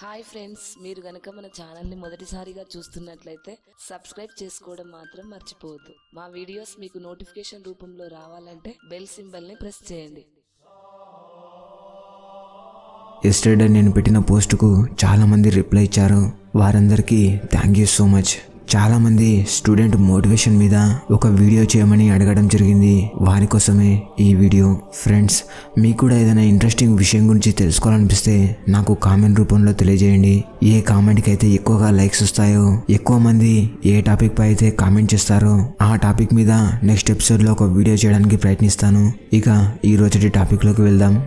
Hi friends మీరు గనక మన ఛానల్ని మొదటిసారిగా చూస్తున్నట్లయితే సబ్స్క్రైబ్ చేసుకోవడం మాత్రం మర్చిపోవద్దు. మా వీడియోస్ మీకు నోటిఫికేషన్ రూపంలో రావాలంటే బెల్ సింబల్ని ప్రెస్ చేయండి. ఎస్టర్డే నేను పెట్టిన పోస్టుకు చాలామంది రిప్లై ఇచ్చారు. వారందరికీ థ్యాంక్ యూ సో మచ్ చాలామంది స్టూడెంట్ మోటివేషన్ మీద ఒక వీడియో చేయమని అడగడం జరిగింది. వారి కోసమే ఈ వీడియో. ఫ్రెండ్స్ మీకు కూడా ఏదైనా ఇంట్రెస్టింగ్ విషయం గురించి తెలుసుకోవాలనిపిస్తే నాకు కామెంట్ రూపంలో తెలియజేయండి. ఏ కామెంట్కి అయితే ఎక్కువగా లైక్స్ వస్తాయో ఎక్కువ మంది ఏ టాపిక్ పై అయితే కామెంట్ చేస్తారో ఆ టాపిక్ మీద నెక్స్ట్ ఎపిసోడ్లో ఒక వీడియో చేయడానికి ప్రయత్నిస్తాను. ఇక ఈ రోజుటి టాపిక్లోకి వెళ్దాం.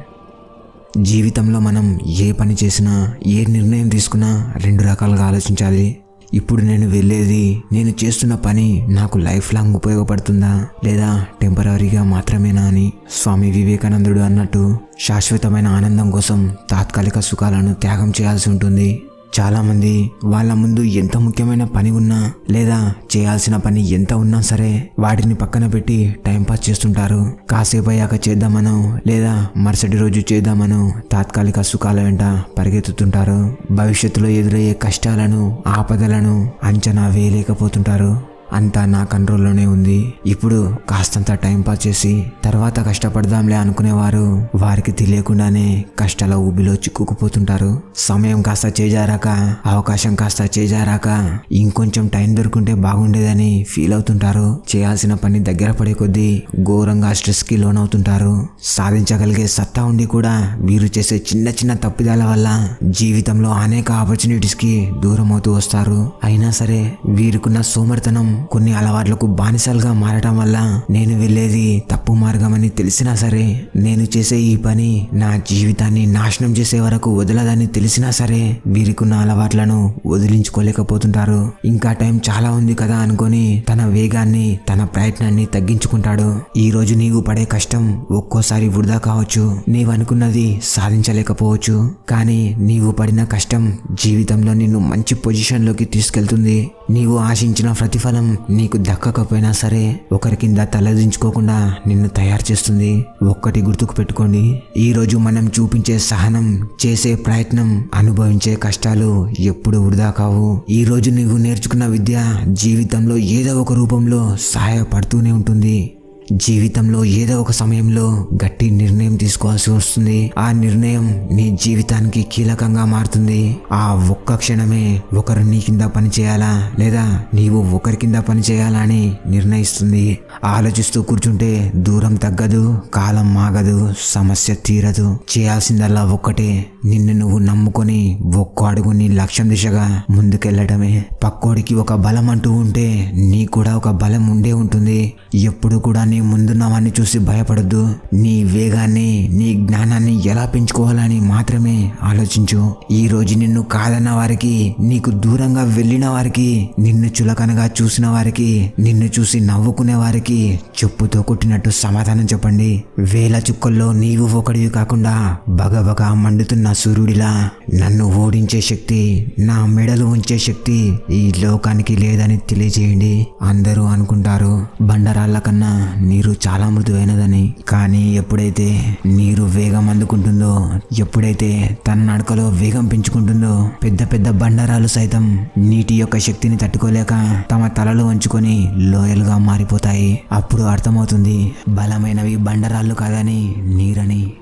జీవితంలో మనం ఏ పని చేసినా ఏ నిర్ణయం తీసుకున్నా రెండు రకాలుగా ఆలోచించాలి. ఇప్పుడు నేను వెళ్ళేది నేను చేస్తున్న పని నాకు లైఫ్ లాంగ్ ఉపయోగపడుతుందా? లేదా టెంపరీగా మాత్రమేనా అని? స్వామి వివేకానందుడు అన్నట్టు శాశ్వతమైన ఆనందం కోసం తాత్కాలిక సుఖాలను త్యాగం చేయాల్సి ఉంటుంది. చాలామంది వాళ్ళ ముందు ఎంత ముఖ్యమైన పని ఉన్నా లేదా చేయాల్సిన పని ఎంత ఉన్నా సరే వాటిని పక్కన పెట్టి టైంపాస్ చేస్తుంటారు. కాసేపు అయ్యాక చేద్దామనో లేదా మరుసటి రోజు చేద్దామనో తాత్కాలిక సుఖాల వెంట పరిగెత్తుతుంటారు. భవిష్యత్తులో ఎదురయ్యే కష్టాలను ఆపదలను అంచనా వేయలేకపోతుంటారు. అంతా నా కంట్రోల్లోనే ఉంది. ఇప్పుడు కాస్తంత టైం పాస్ చేసి తర్వాత కష్టపడదాంలే అనుకునేవారు. వారికి తెలియకుండానే కష్టాల ఊబిలో చిక్కుకుపోతుంటారు. సమయం కాస్త చేజారాక అవకాశం కాస్త చేజారాక ఇంకొంచెం టైం దొరుకుంటే బాగుండేదని ఫీల్ అవుతుంటారు. చేయాల్సిన పని దగ్గర పడే కొద్దీ ఘోరంగా స్ట్రెస్కి లోనవుతుంటారు. సాధించగలిగే సత్తా ఉండి కూడా వీరు చేసే చిన్న చిన్న తప్పిదాల వల్ల జీవితంలో అనేక ఆపర్చునిటీస్కి దూరం అవుతూ వస్తారు. అయినా సరే వీరికున్న సోమర్తనం కొన్ని అలవాట్లకు బానిసలుగా మారటం వల్ల నేను వెళ్ళేది తప్పు మార్గమని తెలిసినా సరే నేను చేసే ఈ పని నా జీవితాన్ని నాశనం చేసే వరకు వదలదని తెలిసినా సరే వీరికున్న అలవాట్లను వదిలించుకోలేకపోతుంటారు. ఇంకా టైం చాలా ఉంది కదా అనుకొని తన వేగాన్ని తన ప్రయత్నాన్ని తగ్గించుకుంటాడు. ఈ రోజు నీవు పడే కష్టం ఒక్కోసారి వృధా కావచ్చు. నీవు అనుకున్నది సాధించలేకపోవచ్చు. కానీ నీవు పడిన కష్టం జీవితంలో నిన్ను మంచి పొజిషన్లోకి తీసుకెళ్తుంది. నీవు ఆశించిన ప్రతిఫలం నీకు దక్కకపోయినా సరే ఒకరి కింద తలదించుకోకుండా నిన్ను తయారు చేస్తుంది. ఒక్కటి గుర్తుకు పెట్టుకోండి. ఈరోజు మనం చూపించే సహనం చేసే ప్రయత్నం అనుభవించే కష్టాలు ఎప్పుడు వృధా కావు. ఈ రోజు నీవు నేర్చుకున్న విద్య జీవితంలో ఏదో ఒక రూపంలో సహాయపడుతూనే ఉంటుంది. జీవితంలో ఏదో ఒక సమయంలో గట్టి నిర్ణయం తీసుకోవాల్సి వస్తుంది. ఆ నిర్ణయం నీ జీవితానికి కీలకంగా మారుతుంది. ఆ ఒక్క క్షణమే ఒకరు నీ కింద పని చేయాలా లేదా నీవు ఒకరి కింద పనిచేయాలా అని నిర్ణయిస్తుంది. ఆలోచిస్తూ కూర్చుంటే దూరం తగ్గదు కాలం మాగదు సమస్య తీరదు. చేయాల్సిందల్లా ఒక్కటే. నిన్ను నువ్వు నమ్ముకొని ఒక్క అడుగు నీ లక్ష్యం దిశగా ముందుకెళ్ళడమే పక్కోడికి ఒక బలం అంటూ ఉంటే నీ కూడా ఒక బలం ఉండే ఉంటుంది. ఎప్పుడు కూడా నీ ముందున్నవాన్ని చూసి భయపడద్దు. నీ వేగాన్ని నీ జ్ఞానాన్ని ఎలా పెంచుకోవాలని మాత్రమే ఆలోచించు. ఈ రోజు నిన్ను కాదన్న వారికి నీకు దూరంగా వెళ్ళిన వారికి నిన్ను చులకనగా చూసిన వారికి నిన్ను చూసి నవ్వుకునే వారికి చెప్పుతో కొట్టినట్టు సమాధానం చెప్పండి. వేల చుక్కల్లో నీవు ఒకడివి కాకుండా బగబగా మండుతున్న సూర్యుడిలా నన్ను ఓడించే శక్తి నా మెడలు ఉంచే శక్తి ఈ లోకానికి లేదని తెలియజేయండి. అందరూ అనుకుంటారు బండరాళ్ళ కన్నా నీరు చాలా మృదువైనదని. కానీ ఎప్పుడైతే నీరు వేగం అందుకుంటుందో ఎప్పుడైతే తన నడకలో వేగం పెంచుకుంటుందో పెద్ద పెద్ద బండరాలు సైతం నీటి యొక్క శక్తిని తట్టుకోలేక తమ తలలు వంచుకొని లోయలుగా మారిపోతాయి. అప్పుడు అర్థమవుతుంది బలమైనవి బండరాళ్ళు కాదని నీరని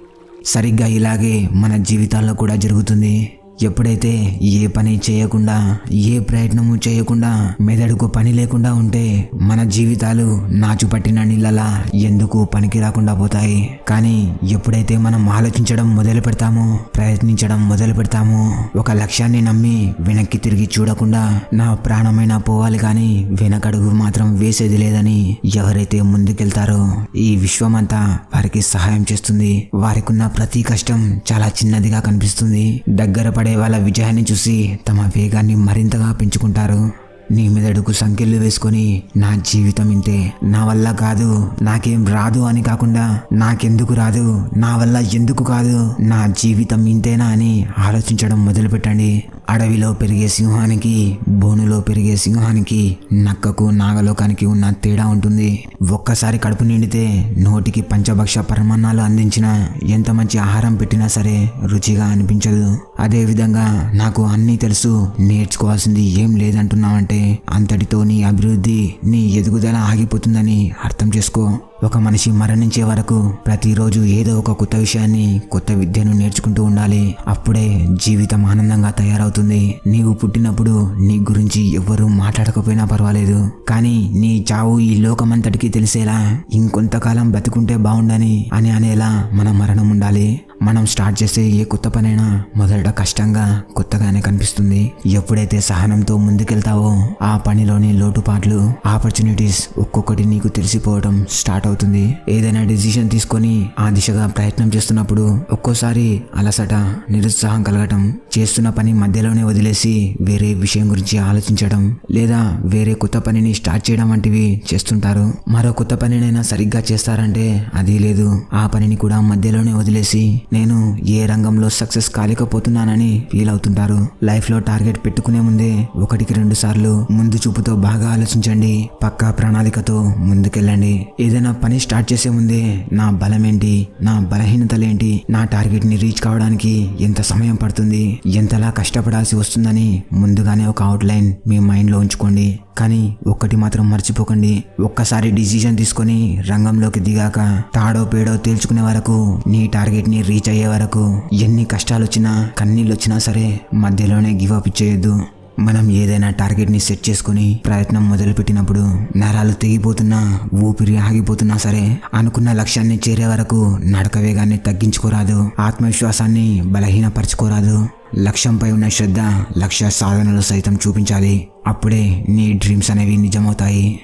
సరిగ్గా ఇలాగే మన జీవితాల్లో కూడా జరుగుతుంది. ఎప్పుడైతే ఏ పని చేయకుండా ఏ ప్రయత్నము చేయకుండా మెదడుకు పని లేకుండా ఉంటే మన జీవితాలు నాచుపట్టిన నీళ్ళలా ఎందుకు పనికి రాకుండా పోతాయి? కానీ ఎప్పుడైతే మనం ఆలోచించడం మొదలు పెడతామో ప్రయత్నించడం మొదలు పెడతామో ఒక లక్ష్యాన్ని నమ్మి వెనక్కి తిరిగి చూడకుండా నా ప్రాణమైనా పోవాలి కానీ వెనకడుగు మాత్రం వేసేది లేదని ఎవరైతే ముందుకెళ్తారో ఈ విశ్వమంతా వారికి సహాయం చేస్తుంది. వారికున్న ప్రతి కష్టం చాలా చిన్నదిగా కనిపిస్తుంది. దగ్గర పడే వాళ్ళ విజయాన్ని చూసి తమ వేగాన్ని మరింతగా పెంచుకుంటారు. నీ మెదడుకు సంఖ్యలు వేసుకొని నా జీవితం ఇంతే. నా వల్ల కాదు నాకేం రాదు అని కాకుండా నాకెందుకు రాదు నా వల్ల ఎందుకు కాదు నా జీవితం ఇంతేనా అని ఆలోచించడం మొదలుపెట్టండి. అడవిలో పెరిగే సింహానికి బోనులో పెరిగే సింహానికి నక్కకు నాగలోకానికి ఉన్న తేడా ఉంటుంది. ఒక్కసారి కడుపు నిండితే నోటికి పంచభక్ష పరమాన్నాలు అందించిన ఎంత మంచి ఆహారం పెట్టినా సరే రుచిగా అనిపించదు. అదేవిధంగా నాకు అన్నీ తెలుసు నేర్చుకోవాల్సింది ఏం లేదంటున్నావంటే అంతటితో నీ అభివృద్ధి నీ ఎదుగుదల ఆగిపోతుందని అర్థం చేసుకో. ఒక మనిషి మరణించే వరకు ప్రతిరోజు ఏదో ఒక కొత్త విషయాన్ని కొత్త విద్యను నేర్చుకుంటూ ఉండాలి. అప్పుడే జీవితం ఆనందంగా తయారవుతుంది. నీవు పుట్టినప్పుడు నీ గురించి ఎవ్వరూ మాట్లాడకపోయినా పర్వాలేదు. కానీ నీ చావు ఈ లోకమంతటికీ తెలిసేలా ఇంకొంతకాలం బతుకుంటే బాగుండని అని అనేలా మన మరణం ఉండాలి. మనం స్టార్ట్ చేసే ఏ కొత్త పనైనా మొదట కష్టంగా కొత్తగానే కనిపిస్తుంది. ఎప్పుడైతే సహనంతో ముందుకెళ్తావో ఆ పనిలోని లోటుపాట్లు ఆపర్చునిటీస్ ఒక్కొక్కటి నీకు తెలిసిపోవడం స్టార్ట్ అవుతుంది. ఏదైనా డిసిషన్ తీసుకొని ఆ దిశగా ప్రయత్నం చేస్తున్నప్పుడు ఒక్కోసారి అలసట నిరుత్సాహం కలగటం చేస్తున్న పని మధ్యలోనే వదిలేసి వేరే విషయం గురించి ఆలోచించడం లేదా వేరే కొత్త పనిని స్టార్ట్ చేయడం వంటివి చేస్తుంటారు. మరో కొత్త పనినైనా సరిగ్గా చేస్తారంటే అది లేదు. ఆ పనిని కూడా మధ్యలోనే వదిలేసి నేను ఏ రంగంలో సక్సెస్ కాలేకపోతున్నానని ఫీల్ అవుతుంటారు. లైఫ్లో టార్గెట్ పెట్టుకునే ముందే ఒకటికి రెండు సార్లు ముందు చూపుతో బాగా ఆలోచించండి. పక్కా ప్రణాళికతో ముందుకెళ్ళండి. ఏదైనా పని స్టార్ట్ చేసే ముందే నా బలమేంటి? నా బలహీనతలేంటి? నా టార్గెట్ని రీచ్ కావడానికి ఎంత సమయం పడుతుంది? ఎంతలా కష్టపడాల్సి వస్తుందని ముందుగానే ఒక అవుట్లైన్ మీ మైండ్లో ఉంచుకోండి. కానీ ఒక్కటి మాత్రం మర్చిపోకండి. ఒక్కసారి డిసిజన్ తీసుకొని రంగంలోకి దిగాక తాడో పేడో తేల్చుకునే వరకు నీ టార్గెట్ని రీచ్ రీచ్ అయ్యే వరకు ఎన్ని కష్టాలు వచ్చినా కన్నీళ్ళు వచ్చినా సరే మధ్యలోనే గివప్ ఇచ్చేయొద్దు. మనం ఏదైనా టార్గెట్ని సెట్ చేసుకుని ప్రయత్నం మొదలుపెట్టినప్పుడు నరాలు తెగిపోతున్నా ఊపిరి ఆగిపోతున్నా సరే అనుకున్న లక్ష్యాన్ని చేరే వరకు నడక వేగాన్ని తగ్గించుకోరాదు. ఆత్మవిశ్వాసాన్ని బలహీనపరచుకోరాదు. లక్ష్యంపై ఉన్న శ్రద్ధ లక్ష్య సాధనలు సైతం చూపించాలి. అప్పుడే నీ డ్రీమ్స్ అనేవి నిజమవుతాయి.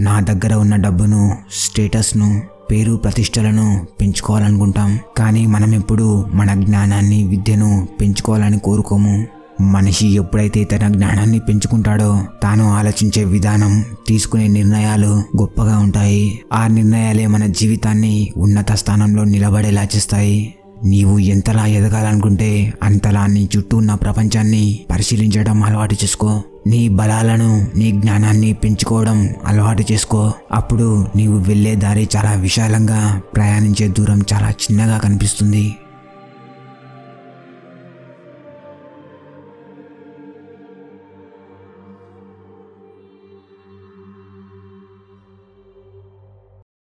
నా దగ్గర ఉన్న డబ్బును స్టేటస్ను పేరు ప్రతిష్టలను పెంచుకోవాలనుకుంటాం. కానీ మనం ఎప్పుడు మన జ్ఞానాన్ని విద్యను పెంచుకోవాలని కోరుకోము. మనిషి ఎప్పుడైతే తన జ్ఞానాన్ని పెంచుకుంటాడో తాను ఆలోచించే విధానం తీసుకునే నిర్ణయాలు గొప్పగా ఉంటాయి. ఆ నిర్ణయాలే మన జీవితాన్ని ఉన్నత స్థానంలో నిలబడేలా చేస్తాయి. నీవు ఎంతలా ఎదగాలనుకుంటే అంతలా నీ చుట్టూ ఉన్న ప్రపంచాన్ని పరిశీలించడం అలవాటు చేసుకో. నీ బలాలను నీ జ్ఞానాన్ని పెంచుకోవడం అలవాటు చేసుకో. అప్పుడు నీవు వెళ్ళే దారి చాలా విశాలంగా ప్రయాణించే దూరం చాలా చిన్నగా కనిపిస్తుంది.